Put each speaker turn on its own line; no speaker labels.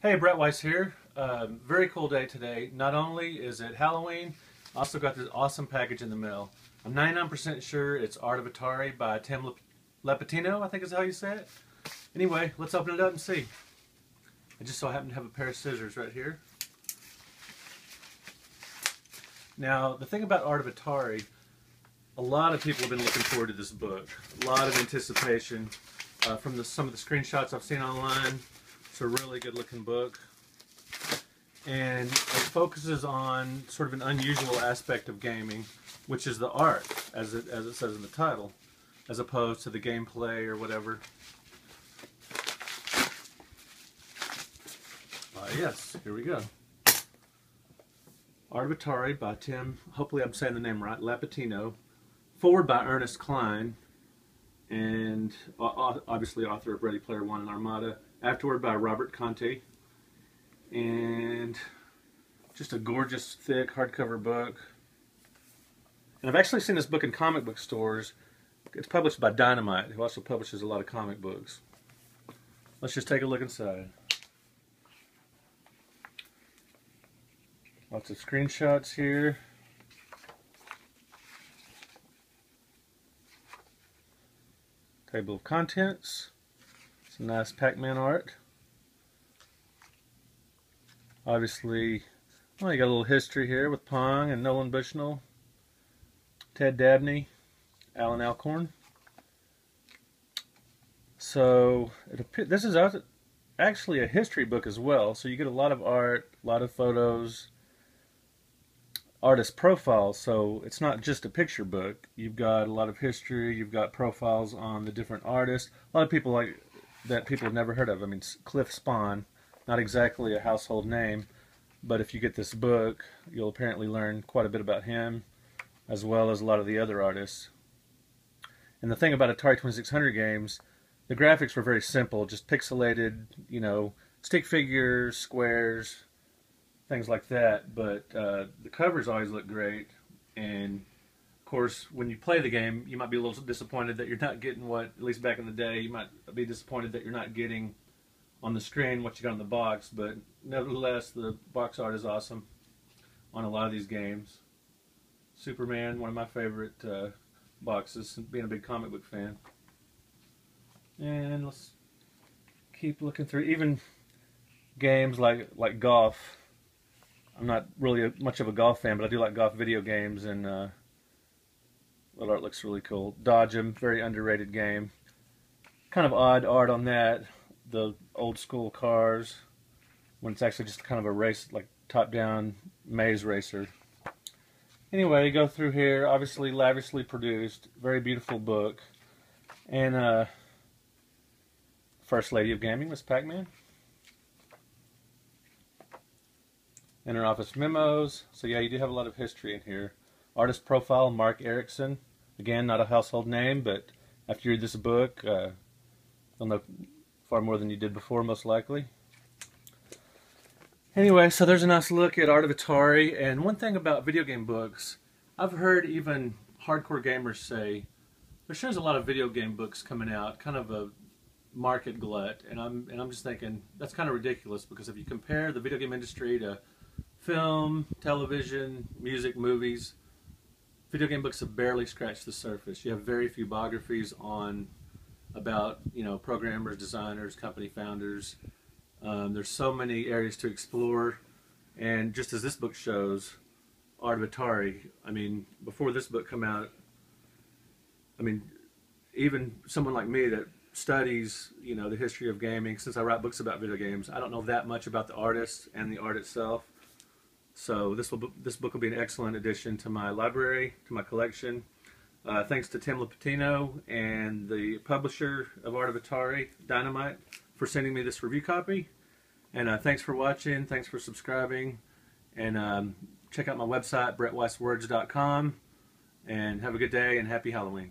Hey, Brett Weiss here. Um, very cool day today. Not only is it Halloween, I also got this awesome package in the mail. I'm 99% sure it's Art of Atari by Tim Lapetino, I think is how you say it. Anyway, let's open it up and see. I just so happen to have a pair of scissors right here. Now, the thing about Art of Atari, a lot of people have been looking forward to this book. A lot of anticipation uh, from the, some of the screenshots I've seen online. It's a really good looking book. And it focuses on sort of an unusual aspect of gaming, which is the art, as it, as it says in the title, as opposed to the gameplay or whatever. Uh, yes, here we go. Art of Atari by Tim, hopefully I'm saying the name right, Lapetino. Forward by Ernest Cline, and obviously author of Ready Player One and Armada. Afterward by Robert Conte. And just a gorgeous, thick hardcover book. And I've actually seen this book in comic book stores. It's published by Dynamite, who also publishes a lot of comic books. Let's just take a look inside. Lots of screenshots here. Table of contents. Some nice Pac-Man art. Obviously, well, you got a little history here with Pong and Nolan Bushnell, Ted Dabney, Alan Alcorn. So it, this is actually a history book as well. So you get a lot of art, a lot of photos, artist profiles. So it's not just a picture book. You've got a lot of history. You've got profiles on the different artists. A lot of people like that people have never heard of. I mean, Cliff Spohn, not exactly a household name, but if you get this book, you'll apparently learn quite a bit about him, as well as a lot of the other artists. And the thing about Atari 2600 games, the graphics were very simple, just pixelated, you know, stick figures, squares, things like that. But uh, the covers always look great, and course, when you play the game, you might be a little disappointed that you're not getting what, at least back in the day, you might be disappointed that you're not getting on the screen what you got in the box. But nevertheless, the box art is awesome on a lot of these games. Superman, one of my favorite uh, boxes, being a big comic book fan. And let's keep looking through. Even games like like golf. I'm not really a, much of a golf fan, but I do like golf video games and. Uh, that art looks really cool. Dodge 'em, very underrated game. Kind of odd art on that. The old school cars, when it's actually just kind of a race, like top-down maze racer. Anyway, go through here. Obviously, lavishly produced. Very beautiful book. And uh, First Lady of Gaming was Pac-Man. Inner office memos. So yeah, you do have a lot of history in here. Artist profile, Mark Erickson. Again, not a household name, but after you read this book, uh, you'll know far more than you did before, most likely. Anyway, so there's a nice look at Art of Atari, and one thing about video game books, I've heard even hardcore gamers say, there sure is a lot of video game books coming out, kind of a market glut, and I'm and I'm just thinking that's kind of ridiculous because if you compare the video game industry to film, television, music, movies, video game books have barely scratched the surface. You have very few biographies on about you know programmers, designers, company founders. Um, there's so many areas to explore, and just as this book shows, Art of Atari. I mean, before this book come out, I mean, even someone like me that studies you know the history of gaming, since I write books about video games, I don't know that much about the artist and the art itself. So this will this book will be an excellent addition to my library, to my collection. Uh, thanks to Tim Lapetino and the publisher of Art of Atari, Dynamite, for sending me this review copy. And uh, thanks for watching. Thanks for subscribing. And um, check out my website, brettweisswords.com. And have a good day and happy Halloween.